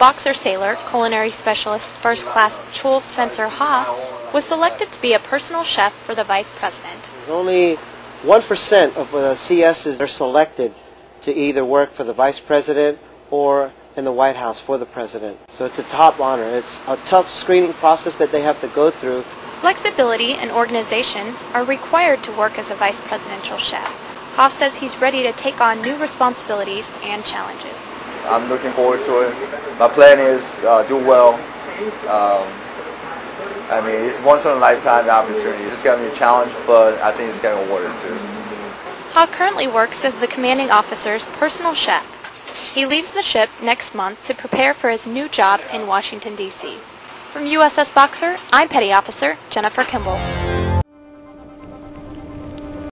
boxer sailor, culinary specialist first class Chul Spencer Ha was selected to be a personal chef for the vice president. Only 1% of uh, the CSs are selected to either work for the vice president or in the White House for the president. So it's a top honor. It's a tough screening process that they have to go through. Flexibility and organization are required to work as a vice presidential chef. Ha says he's ready to take on new responsibilities and challenges. I'm looking forward to it. My plan is uh, do well. Um, I mean, it's once in a lifetime opportunity. It's going to be a challenge, but I think it's going to reward it too. Ha currently works as the commanding officer's personal chef. He leaves the ship next month to prepare for his new job in Washington, D.C. From USS Boxer, I'm Petty Officer Jennifer Kimball.